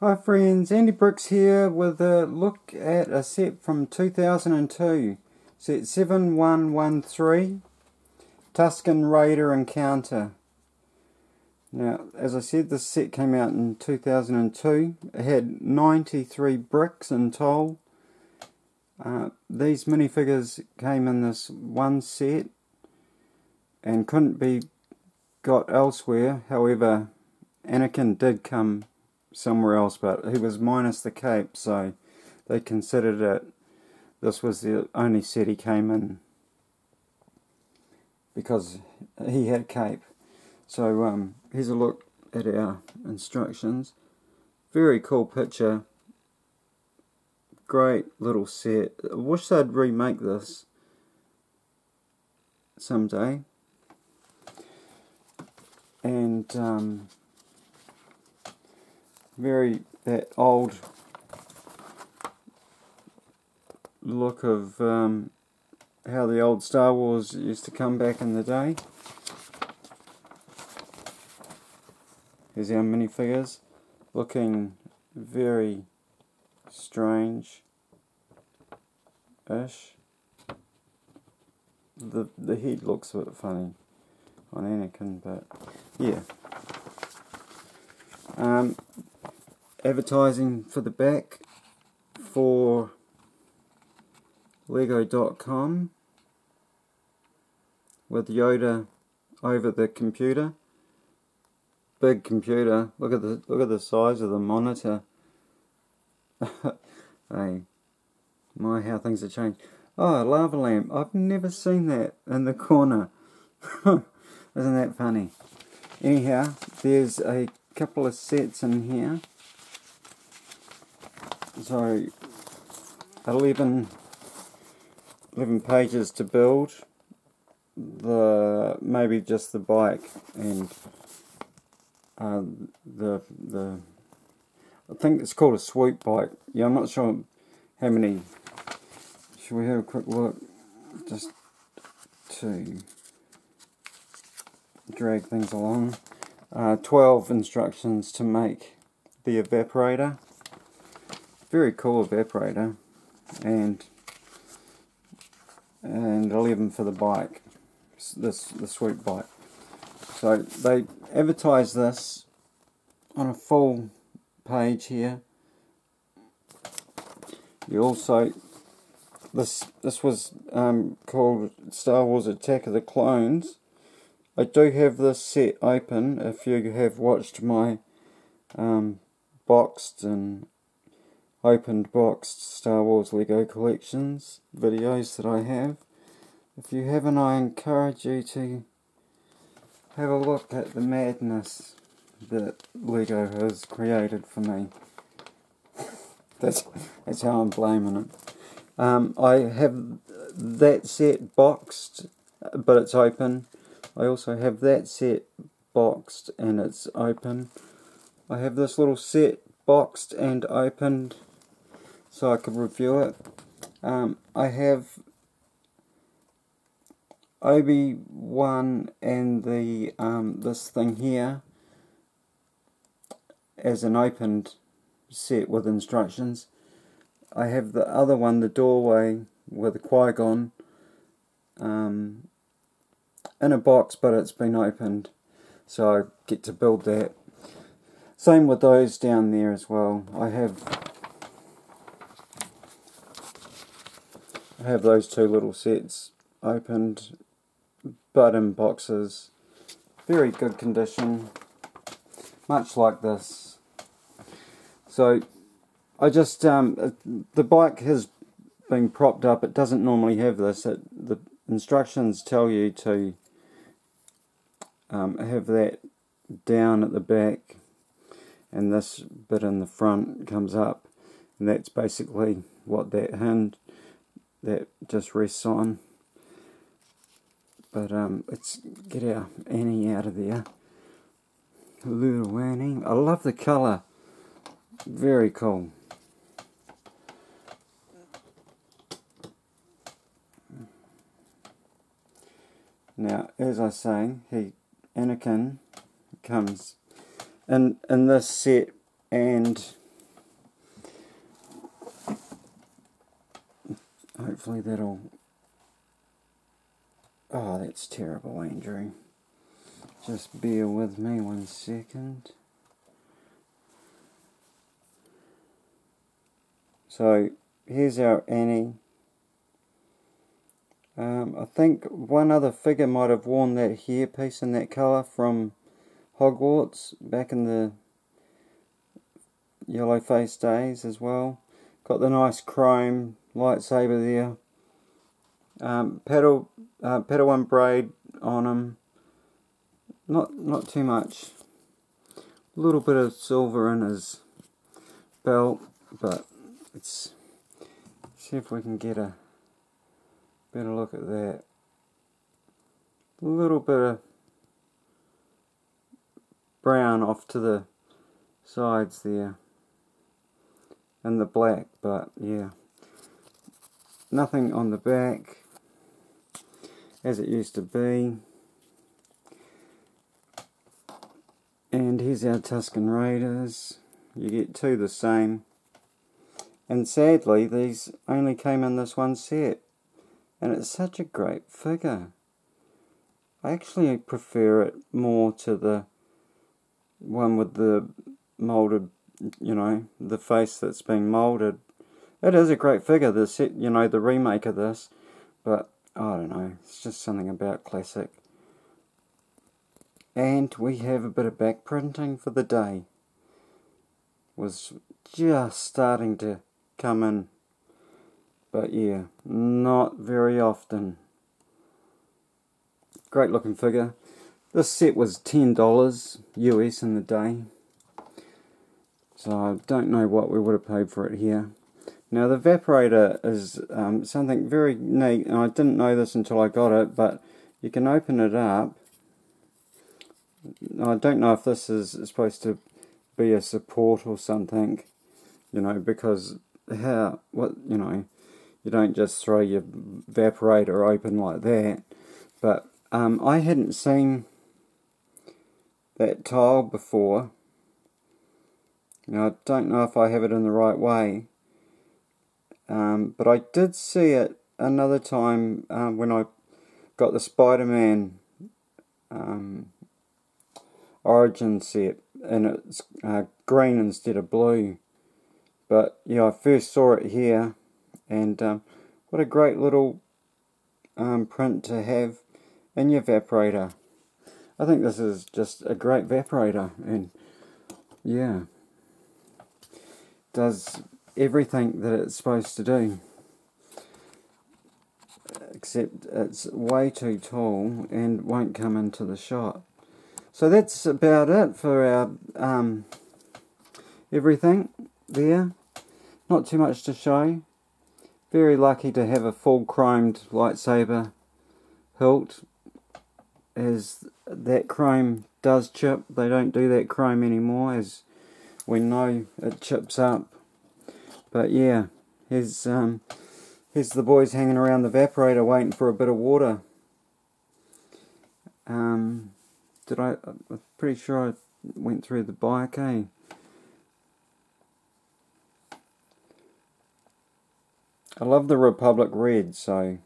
Hi friends, Andy Bricks here with a look at a set from 2002, set 7113, Tusken Raider Encounter. Now, as I said, this set came out in 2002. It had 93 bricks in total. Uh, these minifigures came in this one set and couldn't be got elsewhere. However, Anakin did come somewhere else, but he was minus the cape, so they considered it. This was the only set he came in because he had cape. So um, here's a look at our instructions. Very cool picture. Great little set. I wish they'd remake this someday. And um, very that old look of um, how the old Star Wars used to come back in the day. Here's our minifigures looking very strange ish. The the head looks a bit funny on Anakin, but yeah. Um, advertising for the back for lego.com with Yoda over the computer. Big computer. Look at the look at the size of the monitor. Hey my how things have changed. Oh lava lamp. I've never seen that in the corner. Isn't that funny? Anyhow there's a couple of sets in here so 11, 11 pages to build the maybe just the bike and uh, the the I think it's called a swoop bike. Yeah I'm not sure how many. Should we have a quick look? Just to drag things along. Uh, 12 instructions to make the evaporator very cool evaporator and and 11 for the bike this the swoop bike. So they advertise this on a full page here. You also this this was um, called Star Wars Attack of the Clones. I do have this set open if you have watched my um, boxed and opened boxed Star Wars Lego collections videos that I have. If you haven't, I encourage you to have a look at the madness that Lego has created for me. that's that's how I'm blaming it. Um, I have that set boxed, but it's open. I also have that set boxed and it's open. I have this little set boxed and opened so I could review it. Um, I have Obi-Wan and the um, this thing here as an opened set with instructions. I have the other one, the doorway with the Qui-Gon um, in a box but it's been opened so I get to build that. Same with those down there as well. I have have those two little sets opened, but in boxes. Very good condition, much like this. So I just, um, the bike has been propped up. It doesn't normally have this. It, the instructions tell you to um, have that down at the back and this bit in the front comes up and that's basically what that hinge that just rests on. But um, let's get our Annie out of there. Little Annie. I love the colour. Very cool. Now, as I say, he Anakin comes in in this set and hopefully that'll oh that's terrible Andrew. Just bear with me one second. So here's our Annie. Um, I think one other figure might have worn that hairpiece in that colour from Hogwarts back in the yellow face days as well. Got the nice chrome lightsaber there. Um, pedal, uh, Padawan braid on him. Not not too much. A little bit of silver in his belt, but it's see if we can get a better look at that. A little bit of brown off to the sides there and the black but yeah nothing on the back as it used to be. And here's our Tusken Raiders. You get two the same. And sadly these only came in this one set. And it's such a great figure. I actually prefer it more to the one with the molded, you know, the face that's been molded. It is a great figure, the set, you know, the remake of this, but I don't know, it's just something about classic. And we have a bit of back printing for the day. Was just starting to come in. But yeah, not very often. Great looking figure. This set was $10 US in the day. So I don't know what we would have paid for it here. Now the evaporator is um, something very neat, and I didn't know this until I got it, but you can open it up. I don't know if this is supposed to be a support or something, you know, because how, what, you know, you don't just throw your evaporator open like that. But um, I hadn't seen that tile before. Now I don't know if I have it in the right way, um, but I did see it another time um, when I got the Spider-Man um, Origin set, and it's uh, green instead of blue. But yeah, I first saw it here, and um, what a great little um, print to have in your evaporator. I think this is just a great evaporator and yeah does everything that it's supposed to do except it's way too tall and won't come into the shot so that's about it for our um, everything there not too much to show very lucky to have a full chromed lightsaber hilt as that chrome does chip. They don't do that chrome anymore as we know it chips up. But yeah, here's, um, here's the boys hanging around the evaporator waiting for a bit of water. Um, did I, I'm pretty sure I went through the bike, eh? I love the Republic Red, so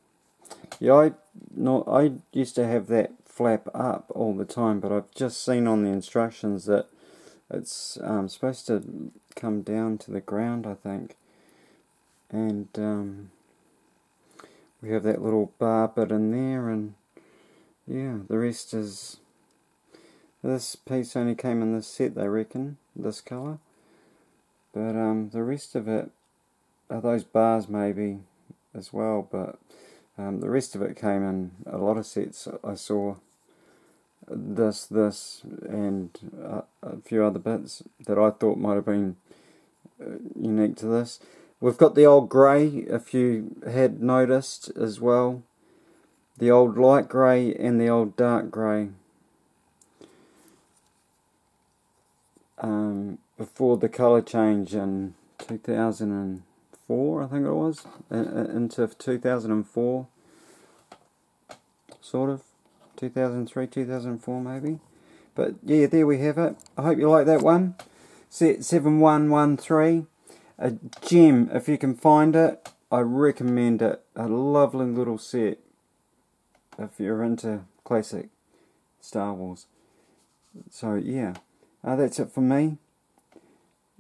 yeah, I no, I used to have that flap up all the time, but I've just seen on the instructions that it's um, supposed to come down to the ground, I think. And um, we have that little bar bit in there, and yeah, the rest is. This piece only came in this set, they reckon, this colour. But um, the rest of it are those bars, maybe, as well, but um, the rest of it came in a lot of sets I saw this, this, and a few other bits that I thought might have been uh, unique to this. We've got the old grey, if you had noticed as well. The old light grey and the old dark grey. Um, before the colour change in 2004, I think it was, into 2004, sort of. 2003, 2004 maybe. But yeah, there we have it. I hope you like that one. Set 7113. A gem, if you can find it. I recommend it. A lovely little set if you're into classic Star Wars. So yeah, uh, that's it for me.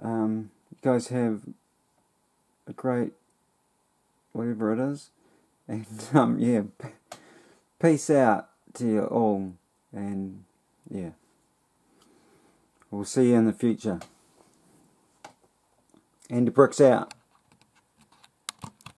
Um, you guys have a great whatever it is, and um, yeah, peace out you all, and yeah, we'll see you in the future. Andy Bricks out.